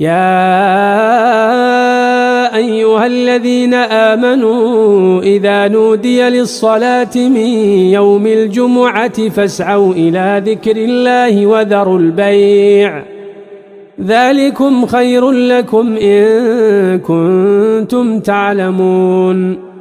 يا أيها الذين آمنوا إذا نودي للصلاة من يوم الجمعة فاسعوا إلى ذكر الله وذروا البيع. ذلكم خير لكم إن كنتم تعلمون.